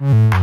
Mm-hmm.